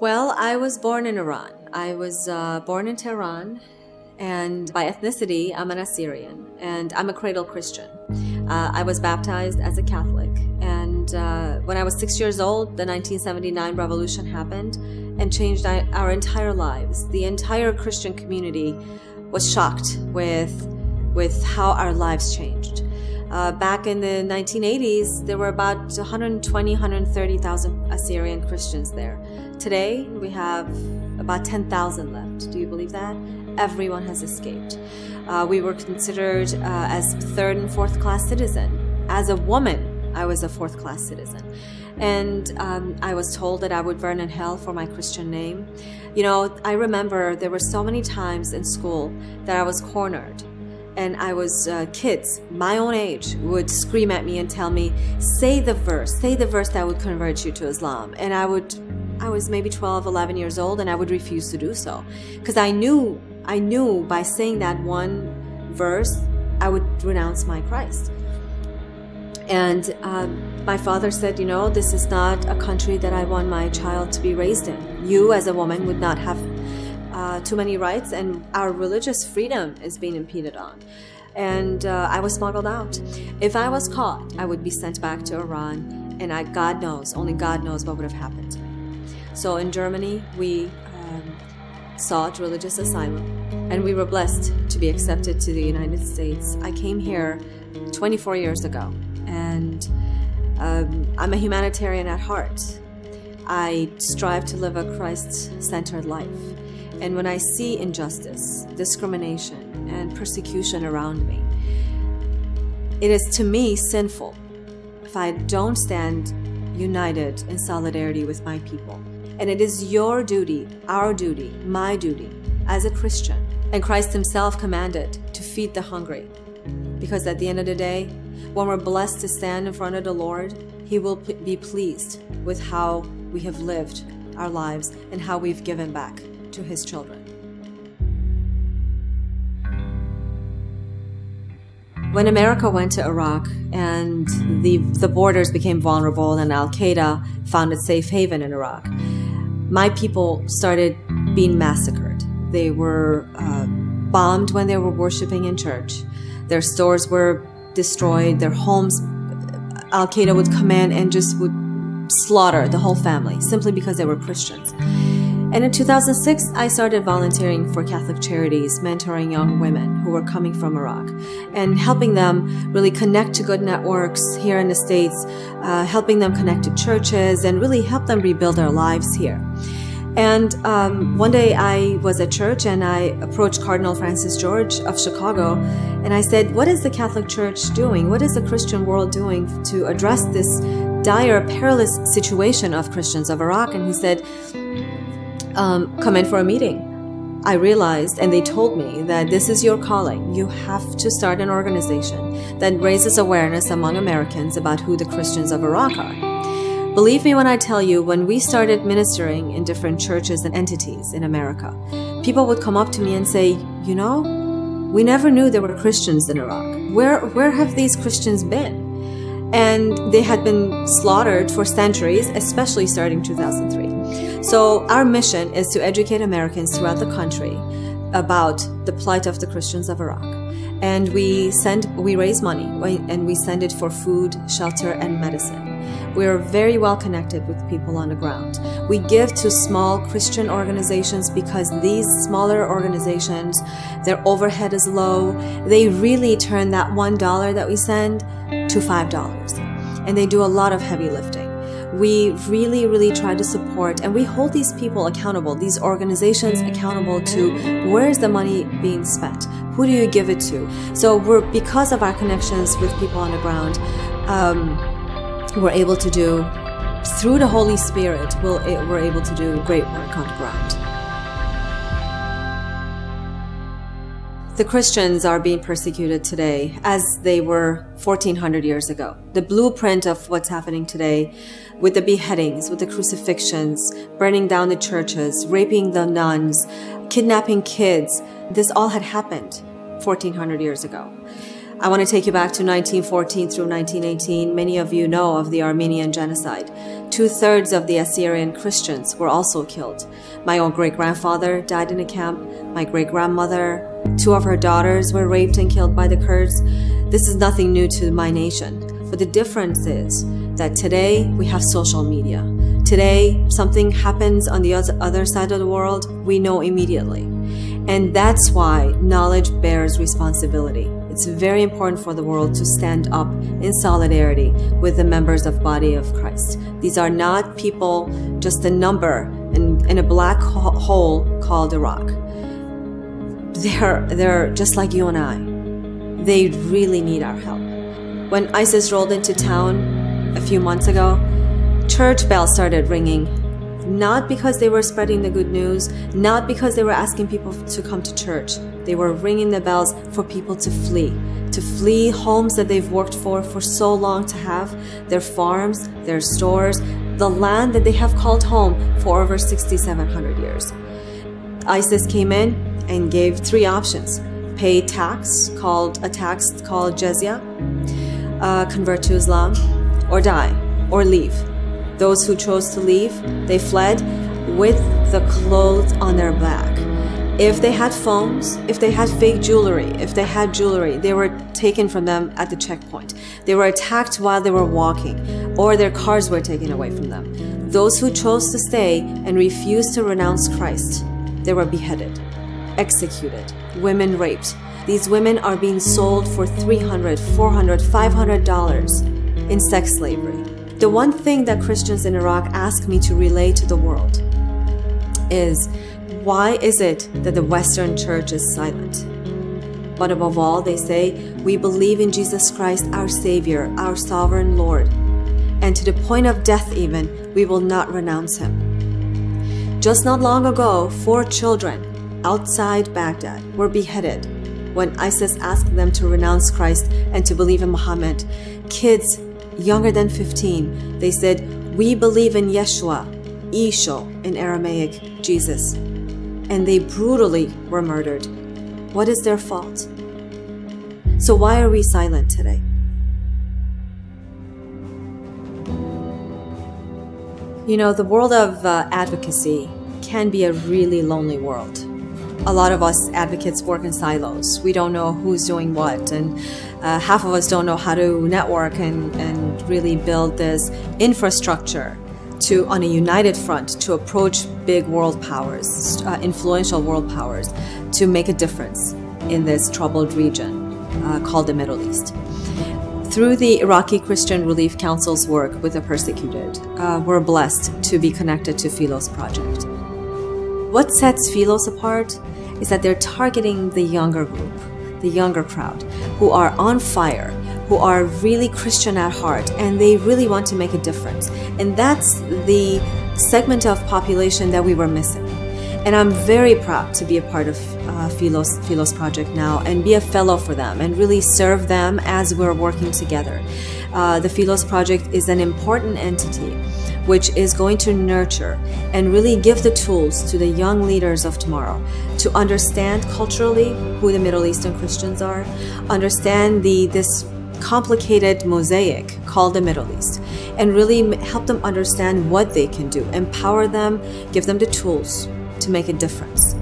Well, I was born in Iran. I was uh, born in Tehran, and by ethnicity, I'm an Assyrian, and I'm a cradle Christian. Uh, I was baptized as a Catholic, and uh, when I was six years old, the 1979 revolution happened and changed our entire lives. The entire Christian community was shocked with, with how our lives changed. Uh, back in the 1980s, there were about 120, 130,000 Assyrian Christians there. Today, we have about 10,000 left. Do you believe that? Everyone has escaped. Uh, we were considered uh, as third and fourth class citizen. As a woman, I was a fourth class citizen. And um, I was told that I would burn in hell for my Christian name. You know, I remember there were so many times in school that I was cornered and I was uh, kids my own age would scream at me and tell me say the verse say the verse that would convert you to Islam. And I would I was maybe 12 11 years old and I would refuse to do so. Because I knew I knew by saying that one verse I would renounce my Christ. And um, my father said you know this is not a country that I want my child to be raised in. You as a woman would not have uh, too many rights, and our religious freedom is being impeded on. And uh, I was smuggled out. If I was caught, I would be sent back to Iran, and I, God knows, only God knows what would have happened. So in Germany, we um, sought religious asylum, and we were blessed to be accepted to the United States. I came here 24 years ago, and um, I'm a humanitarian at heart. I strive to live a Christ centered life. And when I see injustice, discrimination, and persecution around me, it is to me sinful if I don't stand united in solidarity with my people. And it is your duty, our duty, my duty as a Christian. And Christ Himself commanded to feed the hungry. Because at the end of the day, when we're blessed to stand in front of the Lord, He will be pleased with how we have lived our lives and how we've given back to his children. When America went to Iraq and the, the borders became vulnerable and Al Qaeda found a safe haven in Iraq, my people started being massacred. They were uh, bombed when they were worshiping in church. Their stores were destroyed, their homes. Al Qaeda would come in and just would slaughter the whole family simply because they were Christians. And in 2006, I started volunteering for Catholic Charities, mentoring young women who were coming from Iraq and helping them really connect to good networks here in the States, uh, helping them connect to churches and really help them rebuild their lives here. And um, one day I was at church and I approached Cardinal Francis George of Chicago and I said, What is the Catholic Church doing? What is the Christian world doing to address this dire, perilous situation of Christians of Iraq? And he said, um, come in for a meeting. I realized, and they told me that this is your calling. You have to start an organization that raises awareness among Americans about who the Christians of Iraq are. Believe me when I tell you, when we started ministering in different churches and entities in America, people would come up to me and say, You know, we never knew there were Christians in Iraq. Where, where have these Christians been? And they had been slaughtered for centuries, especially starting 2003. So our mission is to educate Americans throughout the country about the plight of the Christians of Iraq. And we send, we raise money and we send it for food, shelter, and medicine. We are very well connected with people on the ground. We give to small Christian organizations because these smaller organizations, their overhead is low. They really turn that $1 that we send to $5. And they do a lot of heavy lifting we really, really try to support and we hold these people accountable, these organizations accountable to where is the money being spent? Who do you give it to? So we're, because of our connections with people on the ground, um, we're able to do, through the Holy Spirit, we'll, eh, we're able to do great work on the ground. The Christians are being persecuted today as they were 1400 years ago. The blueprint of what's happening today with the beheadings, with the crucifixions, burning down the churches, raping the nuns, kidnapping kids, this all had happened 1400 years ago. I want to take you back to 1914 through 1918. Many of you know of the Armenian genocide. Two thirds of the Assyrian Christians were also killed. My own great grandfather died in a camp. My great grandmother, two of her daughters were raped and killed by the Kurds. This is nothing new to my nation. But the difference is that today we have social media. Today, something happens on the other side of the world, we know immediately. And that's why knowledge bears responsibility. It's very important for the world to stand up in solidarity with the members of body of Christ. These are not people, just a number in, in a black hole called Iraq. They're, they're just like you and I. They really need our help. When ISIS rolled into town a few months ago, church bells started ringing. Not because they were spreading the good news, not because they were asking people to come to church. They were ringing the bells for people to flee, to flee homes that they've worked for for so long to have, their farms, their stores, the land that they have called home for over 6,700 years. ISIS came in and gave three options pay tax called a tax called jizya uh, convert to Islam or die or leave. Those who chose to leave, they fled with the clothes on their back. If they had phones, if they had fake jewelry, if they had jewelry, they were taken from them at the checkpoint. They were attacked while they were walking, or their cars were taken away from them. Those who chose to stay and refused to renounce Christ, they were beheaded, executed, women raped, these women are being sold for $300, $400, $500 in sex slavery. The one thing that Christians in Iraq ask me to relay to the world is why is it that the Western church is silent? But above all, they say, we believe in Jesus Christ, our Savior, our sovereign Lord. And to the point of death, even, we will not renounce Him. Just not long ago, four children outside Baghdad were beheaded when ISIS asked them to renounce Christ and to believe in Muhammad. Kids younger than 15, they said, We believe in Yeshua, Isho in Aramaic, Jesus. And they brutally were murdered. What is their fault? So why are we silent today? You know, the world of uh, advocacy can be a really lonely world a lot of us advocates work in silos. We don't know who's doing what, and uh, half of us don't know how to network and, and really build this infrastructure to, on a united front, to approach big world powers, uh, influential world powers, to make a difference in this troubled region uh, called the Middle East. Through the Iraqi Christian Relief Council's work with the persecuted, uh, we're blessed to be connected to Philos Project. What sets Philos apart is that they're targeting the younger group, the younger crowd, who are on fire, who are really Christian at heart, and they really want to make a difference. And that's the segment of population that we were missing. And I'm very proud to be a part of uh, Philos, Philos Project now and be a fellow for them and really serve them as we're working together. Uh, the Philos Project is an important entity which is going to nurture and really give the tools to the young leaders of tomorrow to understand culturally who the Middle Eastern Christians are, understand the this complicated mosaic called the Middle East, and really help them understand what they can do, empower them, give them the tools to make a difference.